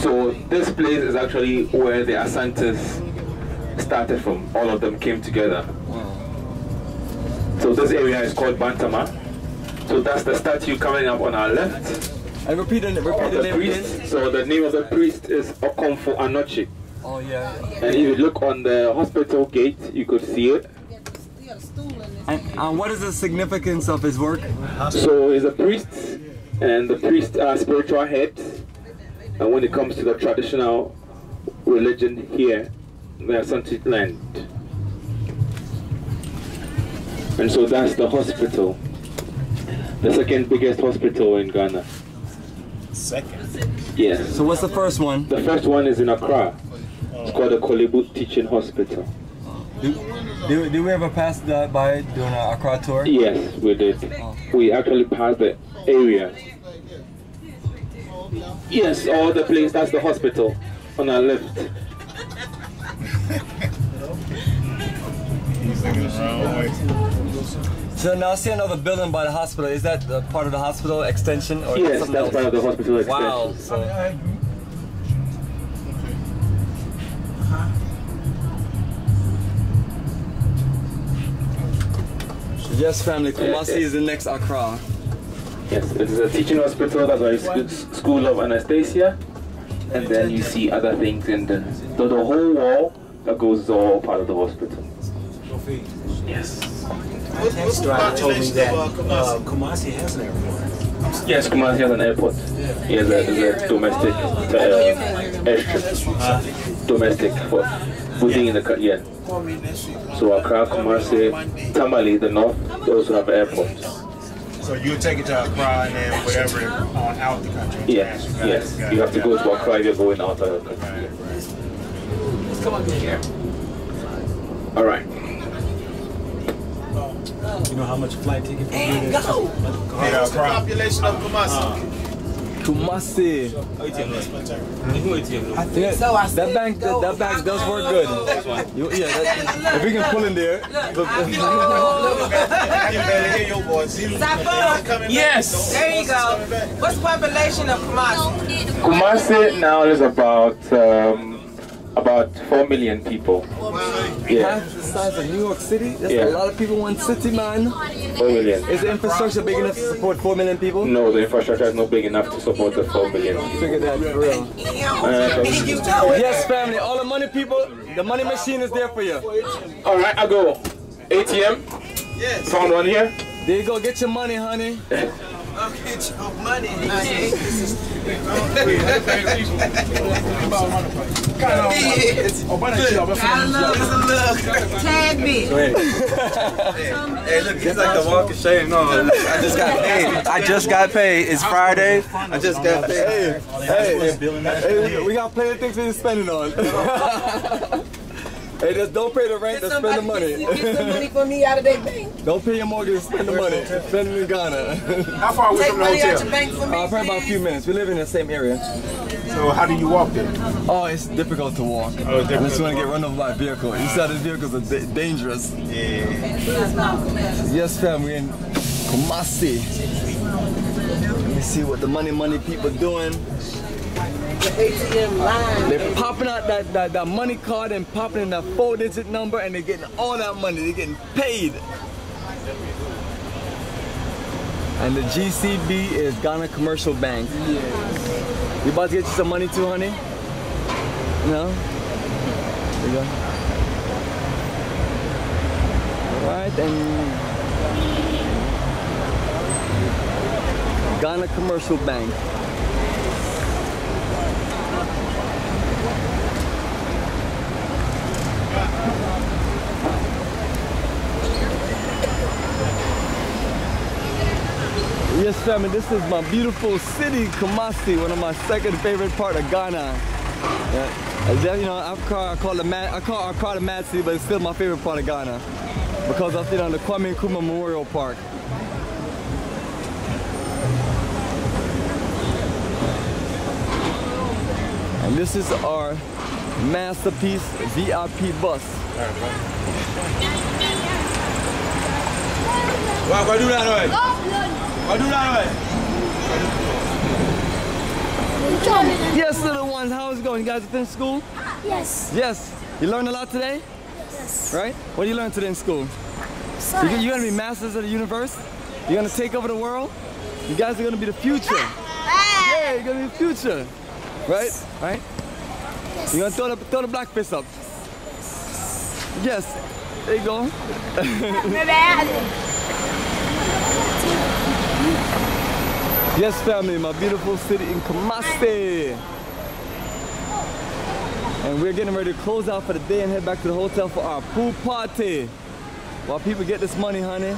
So this place is actually where the Asantes started from. All of them came together. So this area is called Bantama. So that's the statue coming up on our left. And repeat the, repeat the the name priest. again. So the name of the priest is Okomfo Anokye. Oh yeah. And if you look on the hospital gate, you could see it. And, and what is the significance of his work? So he's a priest, and the priests are spiritual heads. And when it comes to the traditional religion here, we are Santit land. And so that's the hospital, the second biggest hospital in Ghana. Second. Yes. So what's the first one? The first one is in Accra. It's called the Korle Bu Teaching Hospital. Do, do, do we ever pass that by doing our Accra tour? Yes, we did. Oh. We actually passed the area. Yes, all the place, that's the hospital on our left. So now I see another building by the hospital. Is that the part of the hospital extension or Yes, something that's else? part of the hospital extension. Wow. So, yes, family. Kumasi is the next Accra. Yes, it is a teaching hospital, that's why School of Anesthesia. And then you see other things in the, the, the whole wall that goes is all part of the hospital. Yes. Taxi driver told me that uh, Kumasi has an airport. Yes, Kumasi has an airport. He has a, a domestic uh, airstrip. Domestic for putting in the car, yeah. So Accra, Kumasi, Tamale, the north, they also have airports. So you take it to Accra and then whatever on out the country. Yes, Got yes. got You it, have to go to Accra if you're going out of the country. Right, right. Come on, here. All right. You know how much flight ticket for And you go. Hey, uh, Accra. Population of Kumasi. Kumasi. I think So I that bank, that, that bank does work good. You, yeah, that, if we can pull in there. look- I can barely hear your voice. He- Safa. coming Yes. There you go. What's the population of Kumasi? Kumasi now is about um, about four million people. Yeah, half the size of New York City. That's Yeah. a lot of people in one city, man. four million. Is the infrastructure big enough to support four million people? No, the infrastructure is not big enough to support the four million. Figure that for real. Uh, You know it. Yes, family. All the money people, the money machine is there for you. all right, I go. ATM. Yes. Found one here. There you go. Get your money, honey. I'll get your money, honey. Tad bit. Hey, look, it's like the walk of shame. No, I just got paid. I just got paid. It's Friday. I just got paid. Hey, hey, we, we got plenty of things to spend it on. hey, just don't pay the rent, just spend the money. Get some money for me out of their bank. don't pay your mortgage, spend the money. Spend it in Ghana. How far away Take from the money out hotel? your bank for me. Uh, probably about a few minutes. We live in the same area. So how do you walk there? Oh, it's difficult to walk. Oh, it's difficult Unless you want to to get run over by a vehicle. You said the vehicles are da- dangerous. Yes, fam, we're in Kumasi. Let me see what the money money people doing. ATM line. They're popping out that, that, that money card and popping in that four digit number and they're getting all that money. They're getting paid. And the GCB is Ghana Commercial Bank. You about to get you some money too, honey? No? There you go. Alright, and Ghana Commercial Bank. Yes, family, this is my beautiful city, Kumasi, one of my second favorite part of Ghana. Yeah. You know, I call, I call it mad, I call, I call it Mad City, but it's still my favorite part of Ghana because I sit on the Kwame Nkrumah Memorial Park. And this is our masterpiece VIP bus. Why, why do that, right? Why do that, right? Yes, little ones, how is it going? You guys finished school? Yes. Yes. You learned a lot today? Yes. Right? What did you learn today in school? You, you're gonna be masters of the universe? You're gonna take over the world? You guys are gonna be the future. Yeah, you're gonna be the future. Right? Right? You're gonna throw the, throw the black fist up. Yes. There you go. yes, family, my beautiful city in Kumasi. And we're getting ready to close out for the day and head back to the hotel for our pool party. While people get this money, honey,